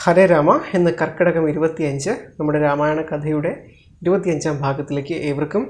ഹരേ രാമ എന്ന കർക്കിടകം ഇരുപത്തിയഞ്ച് നമ്മുടെ രാമായണ കഥയുടെ ഇരുപത്തിയഞ്ചാം ഭാഗത്തിലേക്ക് ഏവർക്കും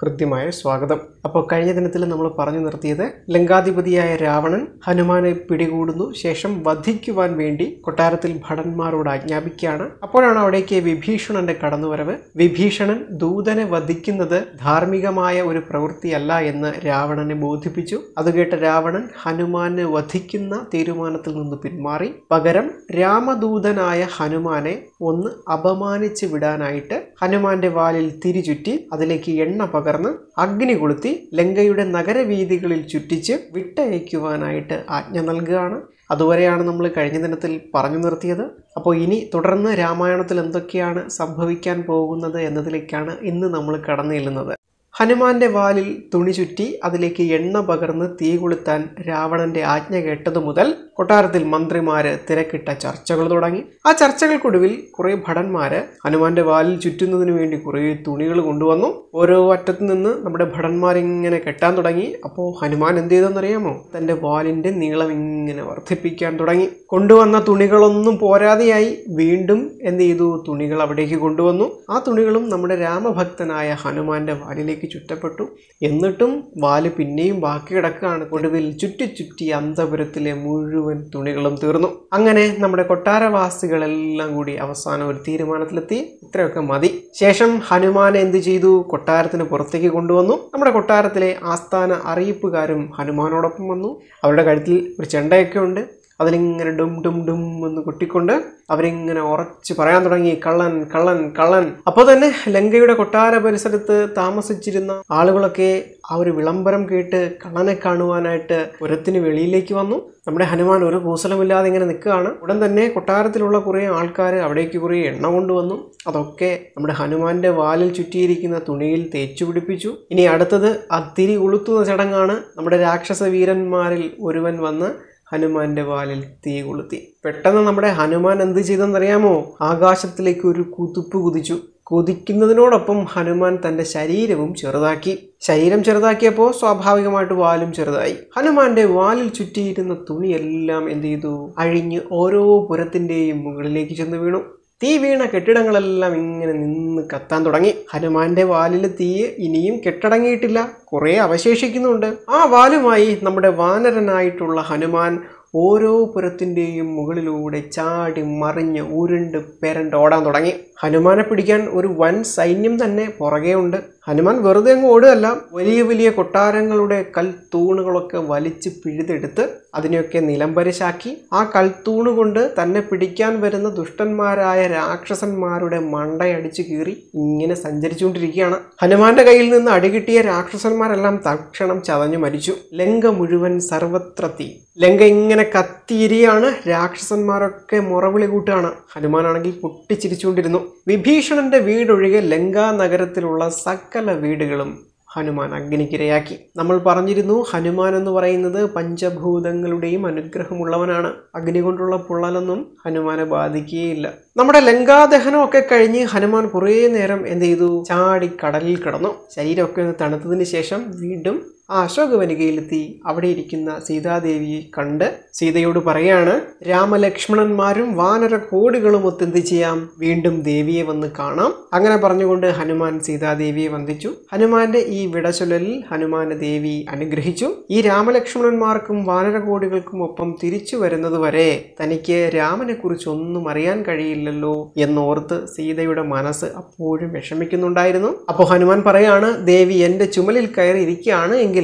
ഹൃദ്യമായ സ്വാഗതം. അപ്പോൾ കഴിഞ്ഞ ദിനത്തിൽ നമ്മൾ പറഞ്ഞു നിർത്തിയത് ലങ്കാധിപതിയായ രാവണൻ ഹനുമാനെ പിടികൂടുന്നു ശേഷം വധിക്കുവാൻ വേണ്ടി കൊട്ടാരത്തിൽ ഭടന്മാരോട് ആജ്ഞാപിക്കുകയാണ്. അപ്പോഴാണ് അവിടേക്ക് വിഭീഷണന്റെ കടന്നുവരവ്. വിഭീഷണൻ ദൂതനെ വധിക്കുന്നത് ധാർമ്മികമായ ഒരു പ്രവൃത്തിയല്ല എന്ന് രാവണനെ ബോധിപ്പിച്ചു. അത് കേട്ട രാവണൻ ഹനുമാനെ വധിക്കുന്ന തീരുമാനത്തിൽ നിന്ന് പിന്മാറി. പകരം രാമദൂതനായ ഹനുമാനെ ഒന്ന് അപമാനിച്ച് വിടാനായിട്ട് ഹനുമാന്റെ വാലിൽ തിരിചുറ്റി അതിലേക്ക് എണ്ണ പകർന്ന് അഗ്നി കൊളുത്തി ലങ്കയുടെ നഗരവീതികളിൽ ചുറ്റിച്ച് വിട്ടയക്കുവാനായിട്ട് ആജ്ഞ നൽകുകയാണ്. അതുവരെയാണ് നമ്മൾ കഴിഞ്ഞ ദിനത്തിൽ പറഞ്ഞു നിർത്തിയത്. അപ്പോൾ ഇനി തുടർന്ന് രാമായണത്തിൽ എന്തൊക്കെയാണ് സംഭവിക്കാൻ പോകുന്നത് എന്നതിലേക്കാണ് ഇന്ന് നമ്മൾ കടന്നു ചെല്ലുന്നത് ഹനുമാന്റെ വാലിൽ തുണി ചുറ്റി അതിലേക്ക് എണ്ണ പകർന്ന് തീ കൊളുത്താൻ രാവണന്റെ ആജ്ഞ കേട്ടതു മുതൽ കൊട്ടാരത്തിൽ മന്ത്രിമാര് തിരക്കിട്ട ചർച്ചകൾ തുടങ്ങി. ആ ചർച്ചകൾക്കൊടുവിൽ കുറെ ഭടന്മാര് ഹനുമാന്റെ വാലിൽ ചുറ്റുന്നതിന് വേണ്ടി കുറെ തുണികൾ കൊണ്ടുവന്നു. ഓരോ അറ്റത്ത് നിന്ന് നമ്മുടെ ഭടന്മാരിങ്ങനെ കെട്ടാൻ തുടങ്ങി. അപ്പോൾ ഹനുമാൻ എന്ത് ചെയ്തെന്നറിയാമോ? തന്റെ വാലിന്റെ നീളം ഇങ്ങനെ വർദ്ധിപ്പിക്കാൻ തുടങ്ങി. കൊണ്ടുവന്ന തുണികളൊന്നും പോരാതെയായി. വീണ്ടും എന്ത് ചെയ്തു? തുണികൾ അവിടേക്ക് കൊണ്ടുവന്നു. ആ തുണികളും നമ്മുടെ രാമഭക്തനായ ഹനുമാന്റെ വാലിലേക്ക് ചുറ്റപ്പെട്ടു. എന്നിട്ടും വാൽ പിന്നെയും ബാക്കി കിടക്കുകയാണ്. ഒടുവിൽ ചുറ്റി ചുറ്റി അന്തപുരത്തിലെ മുഴുവൻ തുണികളും തീർന്നു. അങ്ങനെ നമ്മുടെ കൊട്ടാരവാസികളെല്ലാം കൂടി അവസാനം ഒരു തീരുമാനത്തിലെത്തി. ഇത്രയൊക്കെ മതി. ശേഷം ഹനുമാൻ എന്ത് ചെയ്തു? കൊട്ടാരത്തിന് പുറത്തേക്ക് കൊണ്ടുവന്നു. നമ്മുടെ കൊട്ടാരത്തിലെ ആസ്ഥാന അറിയിപ്പുകാരും ഹനുമാനോടൊപ്പം വന്നു. അവരുടെ കഴുത്തിൽ ഒരു ചെണ്ടയൊക്കെ ഉണ്ട്. അതിലിങ്ങനെ ഡും ഡും ഡും എന്ന് കൊട്ടിക്കൊണ്ട് അവരിങ്ങനെ ഉറച്ച് പറയാൻ തുടങ്ങി കള്ളൻ കള്ളൻ കള്ളൻ. അപ്പോൾ തന്നെ ലങ്കയുടെ കൊട്ടാര പരിസരത്ത് താമസിച്ചിരുന്ന ആളുകളൊക്കെ ആ ഒരു വിളംബരം കേട്ട് കള്ളനെ കാണുവാനായിട്ട് പുരത്തിന് വെളിയിലേക്ക് വന്നു. നമ്മുടെ ഹനുമാൻ ഒരു കൂസലമില്ലാതെ ഇങ്ങനെ നിൽക്കുകയാണ്. ഉടൻ തന്നെ കൊട്ടാരത്തിലുള്ള കുറേ ആൾക്കാർ അവിടേക്ക് കുറേ എണ്ണ കൊണ്ടുവന്നു. അതൊക്കെ നമ്മുടെ ഹനുമാന്റെ വാലിൽ ചുറ്റിയിരിക്കുന്ന തുണിയിൽ തേച്ചു പിടിപ്പിച്ചു. ഇനി അടുത്തത് അത്തിരി ഉളുത്തുന്ന ചടങ്ങാണ്. നമ്മുടെ രാക്ഷസ വീരന്മാരിൽ ഒരുവൻ വന്ന് ഹനുമാന്റെ വാലിൽ തീ കൊളുത്തി. പെട്ടെന്ന് നമ്മുടെ ഹനുമാൻ എന്ത് ചെയ്തെന്നറിയാമോ? ആകാശത്തിലേക്ക് ഒരു കുതിപ്പ് കുതിച്ചു. കുതിക്കുന്നതിനോടൊപ്പം ഹനുമാൻ തന്റെ ശരീരവും ചെറുതാക്കി. ശരീരം ചെറുതാക്കിയപ്പോൾ സ്വാഭാവികമായിട്ട് വാലും ചെറുതായി. ഹനുമാന്റെ വാലിൽ ചുറ്റിയിരുന്ന തുണിയെല്ലാം എന്ത് ചെയ്തു? അഴിഞ്ഞ് ഓരോ പുരത്തിന്റെയും മുകളിലേക്ക് ചെന്ന് വീണു. തീ വീണ കെട്ടിടങ്ങളെല്ലാം ഇങ്ങനെ നിന്ന് കത്താൻ തുടങ്ങി. ഹനുമാന്റെ വാലിൽ തീ ഇനിയും കെട്ടടങ്ങിയിട്ടില്ല. കുറെ അവശേഷിക്കുന്നുണ്ട്. ആ വാലുമായി നമ്മുടെ വാനരനായിട്ടുള്ള ഹനുമാൻ ഓരോ പുരത്തിന്റെയും മുകളിലൂടെ ചാടി മറിഞ്ഞ് ഉരുണ്ട് പെരണ്ട് ഓടാൻ തുടങ്ങി. ഹനുമാനെ പിടിക്കാൻ ഒരു വൻ സൈന്യം തന്നെ പുറകെ ഉണ്ട്. ഹനുമാൻ വെറുതെ അങ്ങ് ഓടുകയല്ല വലിയ വലിയ കൊട്ടാരങ്ങളുടെ കൽത്തൂണുകളൊക്കെ വലിച്ച് പിഴുതെടുത്ത് അതിനെയൊക്കെ നിലംപരിശാക്കി. ആ കൽത്തൂണ് കൊണ്ട് തന്നെ പിടിക്കാൻ വരുന്ന ദുഷ്ടന്മാരായ രാക്ഷസന്മാരുടെ മണ്ടയടിച്ചു കീറി ഇങ്ങനെ സഞ്ചരിച്ചുകൊണ്ടിരിക്കുകയാണ്. ഹനുമാന്റെ കയ്യിൽ നിന്ന് അടികിട്ടിയ രാക്ഷസന്മാരെല്ലാം തക്ഷണം ചതഞ്ഞു മരിച്ചു. ലങ്ക മുഴുവൻ സർവത്ര തീ. ലങ്ക ഇങ്ങനെ കത്തിയിരിയാണ്. രാക്ഷസന്മാരൊക്കെ മുറവിളി കൂട്ടുകയാണ്. ഹനുമാനാണെങ്കിൽ പൊട്ടിച്ചിരിച്ചുകൊണ്ടിരുന്നു. വിഭീഷണന്റെ വീടൊഴികെ ലങ്കാ നഗരത്തിലുള്ള സകല വീടുകളും ഹനുമാൻ അഗ്നിക്കിരയാക്കി. നമ്മൾ പറഞ്ഞിരുന്നു ഹനുമാൻ എന്ന് പറയുന്നത് പഞ്ചഭൂതങ്ങളുടെയും അനുഗ്രഹമുള്ളവനാണ്. അഗ്നി കൊണ്ടുള്ള പൊള്ളലൊന്നും ഹനുമാനെ ബാധിക്കുകയില്ല. നമ്മുടെ ലങ്കാദഹനം ഒക്കെ കഴിഞ്ഞ് ഹനുമാൻ കുറേ നേരം എന്ത് ചെയ്തു? ചാടി കടലിൽ കിടന്നു. ശരീരമൊക്കെ ഒന്ന് തണുത്തതിന് ശേഷം വീണ്ടും ആ അശോകവനികയിലെത്തി അവിടെ ഇരിക്കുന്ന സീതാദേവിയെ കണ്ട് സീതയോട് പറയാണ് രാമലക്ഷ്മണന്മാരും വാനര കോടികളും ഒത്തെന്ത് ചെയ്യാം വീണ്ടും ദേവിയെ വന്ന് കാണാം. അങ്ങനെ പറഞ്ഞുകൊണ്ട് ഹനുമാൻ സീതാദേവിയെ വന്ദിച്ചു. ഹനുമാന്റെ ഈ വിടചൊല്ലലിൽ ഹനുമാൻ ദേവി അനുഗ്രഹിച്ചു. ഈ രാമലക്ഷ്മണന്മാർക്കും വാനര കോടികൾക്കും ഒപ്പം തിരിച്ചു വരുന്നത് വരെ തനിക്ക് രാമനെ കുറിച്ച് ഒന്നും അറിയാൻ കഴിയില്ലല്ലോ എന്നോർത്ത് സീതയുടെ മനസ്സ് അപ്പോഴും വിഷമിക്കുന്നുണ്ടായിരുന്നു. അപ്പോൾ ഹനുമാൻ പറയാണ് ദേവി എന്റെ ചുമലിൽ കയറി ഇരിക്കുകയാണ് എങ്കിൽ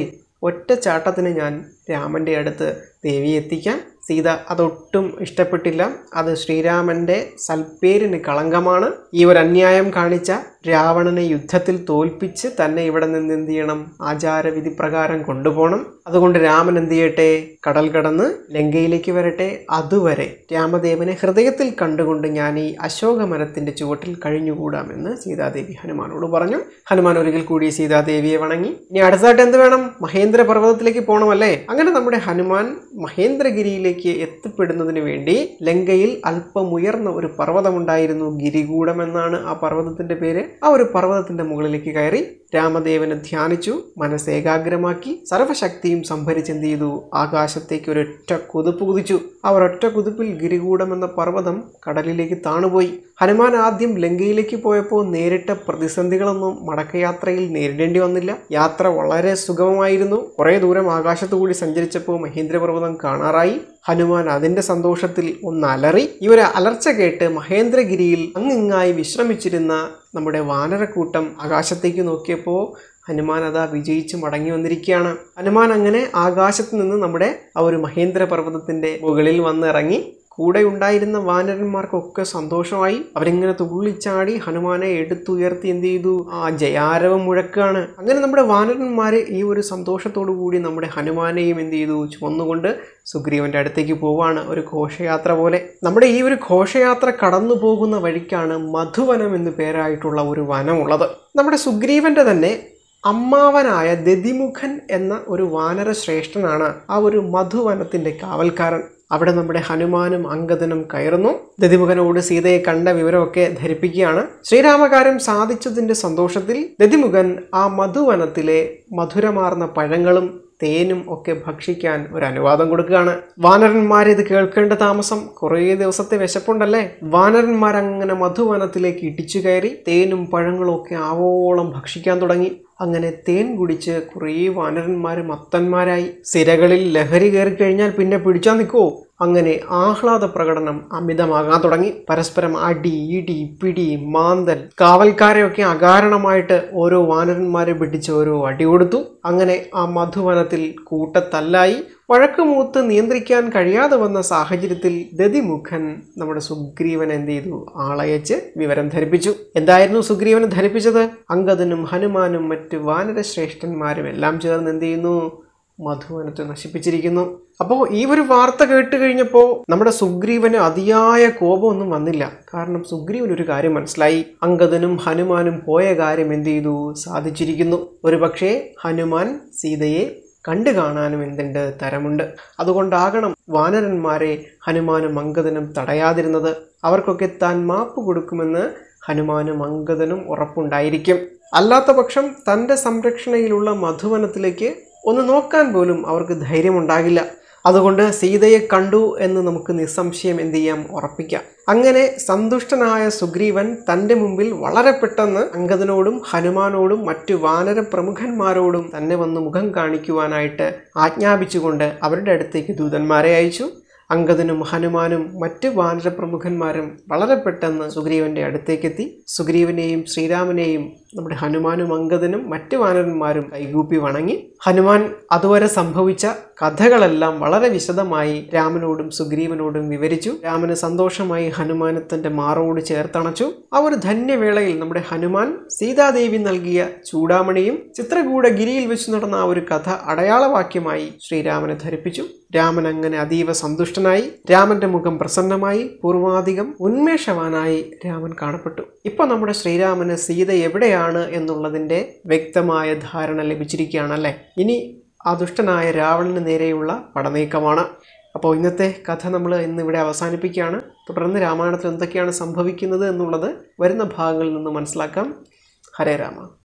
ഒറ്റ ചാട്ടത്തിന് ഞാൻ രാമന്റെ അടുത്ത് ദേവിയെ എത്തിക്കാം. സീത അതൊട്ടും ഇഷ്ടപ്പെട്ടില്ല. അത് ശ്രീരാമന്റെ സൽപ്പേരിന് കളങ്കമാണ്. ഈ ഒരു അന്യായം കാണിച്ച രാവണനെ യുദ്ധത്തിൽ തോൽപ്പിച്ച് തന്നെ ഇവിടെ നിന്ന് എന്ത് ചെയ്യണം? ആചാരവിധി പ്രകാരം കൊണ്ടുപോകണം. അതുകൊണ്ട് രാമൻ എന്ത് ചെയ്യട്ടെ? കടൽ കടന്ന് ലങ്കയിലേക്ക് വരട്ടെ. അതുവരെ രാമദേവനെ ഹൃദയത്തിൽ കണ്ടുകൊണ്ട് ഞാൻ ഈ അശോക മരത്തിന്റെ ചുവട്ടിൽ കഴിഞ്ഞുകൂടാമെന്ന് സീതാദേവി ഹനുമാനോട് പറഞ്ഞു. ഹനുമാൻ ഒരിക്കൽ കൂടി സീതാദേവിയെ വണങ്ങി. ഇനി അടുത്തതായിട്ട് എന്ത് വേണം? മഹേന്ദ്ര പർവതത്തിലേക്ക് പോകണമല്ലേ അങ്ങനെ നമ്മുടെ ഹനുമാൻ മഹേന്ദ്രഗിരിയിലേക്ക് എത്തിപ്പെടുന്നതിന് വേണ്ടി ലങ്കയിൽ അല്പമുയർന്ന ഒരു പർവതമുണ്ടായിരുന്നു. ഗിരികൂടം എന്നാണ് ആ പർവതത്തിന്റെ പേര്. ആ ഒരു പർവതത്തിന്റെ മുകളിലേക്ക് കയറി രാമദേവനെ ധ്യാനിച്ചു മനസ്സ് ഏകാഗ്രമാക്കി സർവശക്തിയും സംഭരിച്ച് എന്ത് ചെയ്തു? ആകാശത്തേക്ക് ഒരൊറ്റ കുതിപ്പ് കുതിച്ചു. ആ ഒരൊറ്റ കുതിപ്പിൽ ഗിരികൂടം എന്ന പർവതം കടലിലേക്ക് താണുപോയി. ഹനുമാൻ ആദ്യം ലങ്കയിലേക്ക് പോയപ്പോൾ നേരിട്ട പ്രതിസന്ധികളൊന്നും മടക്കയാത്രയിൽ നേരിടേണ്ടി വന്നില്ല. യാത്ര വളരെ സുഗമമായിരുന്നു. കുറേ ദൂരം ആകാശത്തുകൂടി സഞ്ചരിച്ചപ്പോൾ മഹേന്ദ്രപർവതം കാണാറായി. ഹനുമാൻ അതിന്റെ സന്തോഷത്തിൽ ഒന്ന് അലറി ഇവരെ അലർച്ച കേട്ട് മഹേന്ദ്രഗിരിയിൽ അങ്ങിങ്ങായി വിശ്രമിച്ചിരുന്ന നമ്മുടെ വാനരക്കൂട്ടം ആകാശത്തേക്ക് നോക്കിയപ്പോൾ ഹനുമാൻ അതാ വിജയിച്ച് മടങ്ങി വന്നിരിക്കുകയാണ്. ഹനുമാൻ അങ്ങനെ ആകാശത്ത് നിന്ന് നമ്മുടെ ആ ഒരു മഹേന്ദ്ര പർവതത്തിന്റെ മുകളിൽ വന്നിറങ്ങി കൂടെ ഉണ്ടായിരുന്ന വാനരന്മാർക്കൊക്കെ സന്തോഷമായി. അവരിങ്ങനെ തുള്ളിച്ചാടി ഹനുമാനെ എടുത്തുയർത്തി എന്ത് ചെയ്തു? ആ ജയാരവം മുഴക്കാണ്. അങ്ങനെ നമ്മുടെ വാനരന്മാർ ഈ ഒരു സന്തോഷത്തോടു കൂടി നമ്മുടെ ഹനുമാനെയും എന്ത് ചെയ്തു? ചുമന്നുകൊണ്ട് സുഗ്രീവന്റെ അടുത്തേക്ക് പോവാണ്. ഒരു ഘോഷയാത്ര പോലെ. നമ്മുടെ ഈ ഒരു ഘോഷയാത്ര കടന്നു പോകുന്ന വഴിക്കാണ് മധുവനം എന്ന് പേരായിട്ടുള്ള ഒരു വനമുള്ളത്. നമ്മുടെ സുഗ്രീവന്റെ തന്നെ അമ്മാവനായ ദതിമുഖൻ എന്ന ഒരു വാനര ശ്രേഷ്ഠനാണ് ആ ഒരു മധുവനത്തിന്റെ കാവൽക്കാരൻ. അവിടെ നമ്മുടെ ഹനുമാനും അങ്കദനും കയറുന്നു. ദതിമുഖനോട് സീതയെ കണ്ട വിവരമൊക്കെ ധരിപ്പിക്കുകയാണ്. ശ്രീരാമകാര്യം സാധിച്ചതിന്റെ സന്തോഷത്തിൽ ദതിമുഖൻ ആ മധുവനത്തിലെ മധുരമാർന്ന പഴങ്ങളും തേനും ഒക്കെ ഭക്ഷിക്കാൻ ഒരു അനുവാദം കൊടുക്കുകയാണ്. വാനരന്മാർ ഇത് കേൾക്കേണ്ട താമസം കുറേ ദിവസത്തെ വിശപ്പുണ്ടല്ലേ? വാനരന്മാരങ്ങനെ മധുവനത്തിലേക്ക് ഇടിച്ചു കയറി തേനും പഴങ്ങളും ഒക്കെ ആവോളം ഭക്ഷിക്കാൻ തുടങ്ങി. അങ്ങനെ തേൻ കുടിച്ച് കുറേ വാനരന്മാർ മത്തന്മാരായി സിരകളിൽ ലഹരി കയറി കഴിഞ്ഞാൽ പിന്നെ പിടിച്ചാൽ നിൽക്കുമോ അങ്ങനെ ആഹ്ലാദ പ്രകടനം അമിതമാകാൻ തുടങ്ങി. പരസ്പരം അടി ഇടി പിടി മാന്തൽ കാവൽക്കാരെയൊക്കെ അകാരണമായിട്ട് ഓരോ വാനരന്മാരെ പിടിച്ച് ഓരോ അടി കൊടുത്തു. അങ്ങനെ ആ മധുവനത്തിൽ കൂട്ടത്തല്ലായി. വഴക്കുമൂത്ത് നിയന്ത്രിക്കാൻ കഴിയാതെ വന്ന സാഹചര്യത്തിൽ ദതിമുഖൻ നമ്മുടെ സുഗ്രീവൻ എന്ത് ചെയ്തു? ആളയച്ച് വിവരം ധരിപ്പിച്ചു. എന്തായിരുന്നു സുഗ്രീവനെ ധരിപ്പിച്ചത്? അങ്കദനും ഹനുമാനും മറ്റ് വാനരശ്രേഷ്ഠന്മാരും എല്ലാം ചേർന്ന് എന്ത് ചെയ്യുന്നു? മധുവനത്തെ നശിപ്പിച്ചിരിക്കുന്നു. അപ്പോൾ ഈ ഒരു വാർത്ത കേട്ട് കഴിഞ്ഞപ്പോൾ നമ്മുടെ സുഗ്രീവന് അതിയായ കോപമൊന്നും വന്നില്ല. കാരണം സുഗ്രീവൻ ഒരു കാര്യം മനസ്സിലായി. അങ്കദനും ഹനുമാനും പോയ കാര്യം എന്ത് ചെയ്തു? സാധിച്ചിരിക്കുന്നു. ഒരു ഹനുമാൻ സീതയെ കണ്ടു കാണാനും എന്തുണ്ട് തരമുണ്ട്. അതുകൊണ്ടാകണം വാനരന്മാരെ ഹനുമാനും അങ്കദനും തടയാതിരുന്നത്. അവർക്കൊക്കെ താൻ മാപ്പ് കൊടുക്കുമെന്ന് ഹനുമാനും അങ്കദനും ഉറപ്പുണ്ടായിരിക്കും. അല്ലാത്ത പക്ഷം തന്റെ സംരക്ഷണയിലുള്ള മധുവനത്തിലേക്ക് ഒന്ന് നോക്കാൻ പോലും അവർക്ക് ധൈര്യമുണ്ടാകില്ല. അതുകൊണ്ട് സീതയെ കണ്ടു എന്ന് നമുക്ക് നിസ്സംശയം എന്ത് ചെയ്യാം? ഉറപ്പിക്കാം. അങ്ങനെ സന്തുഷ്ടനായ സുഗ്രീവൻ തന്റെ മുമ്പിൽ വളരെ പെട്ടെന്ന് അങ്കദനോടും ഹനുമാനോടും മറ്റു വാനര പ്രമുഖന്മാരോടും തന്നെ വന്ന് മുഖം കാണിക്കുവാനായിട്ട് ആജ്ഞാപിച്ചുകൊണ്ട് അവരുടെ അടുത്തേക്ക് ദൂതന്മാരെ അയച്ചു. അംഗദനും ഹനുമാനും മറ്റ് വാനര പ്രമുഖന്മാരും വളരെ പെട്ടെന്ന് സുഗ്രീവന്റെ അടുത്തേക്കെത്തി. സുഗ്രീവനെയും ശ്രീരാമനെയും നമ്മുടെ ഹനുമാനും അങ്കദനും മറ്റ് വാനരന്മാരും കൈകൂപ്പി വണങ്ങി ഹനുമാൻ അതുവരെ സംഭവിച്ച കഥകളെല്ലാം വളരെ വിശദമായി രാമനോടും സുഗ്രീവനോടും വിവരിച്ചു. രാമന് സന്തോഷമായി ഹനുമാനെ തന്റെ മാറോട് ചേർത്തണച്ചു. ആ ഒരു ധന്യവേളയിൽ നമ്മുടെ ഹനുമാൻ സീതാദേവി നൽകിയ ചൂടാമണിയും ചിത്രകൂടഗിരിയിൽ വെച്ച് നടന്ന ആ ഒരു കഥ അടയാളവാക്യമായി ശ്രീരാമനെ ധരിപ്പിച്ചു. രാമൻ അങ്ങനെ അതീവ സന്തുഷ്ടനായി രാമന്റെ മുഖം പ്രസന്നമായി പൂർവാധികം ഉന്മേഷവാനായി രാമൻ കാണപ്പെട്ടു. ഇപ്പൊ നമ്മുടെ ശ്രീരാമന് സീത എവിടെയാണ്? എന്നുള്ളതിന്റെ വ്യക്തമായ ധാരണ ലഭിച്ചിരിക്കുകയാണല്ലേ ഇനി ആ ദുഷ്ടനായ രാവണന് നേരെയുള്ള പടനീക്കമാണ്. അപ്പോൾ ഇന്നത്തെ കഥ നമ്മൾ ഇന്നിവിടെ അവസാനിപ്പിക്കുകയാണ്. തുടർന്ന് രാമായണത്തിൽ എന്തൊക്കെയാണ് സംഭവിക്കുന്നത് എന്നുള്ളത് വരുന്ന ഭാഗങ്ങളിൽ നിന്ന് മനസ്സിലാക്കാം. ഹരേ രാമ.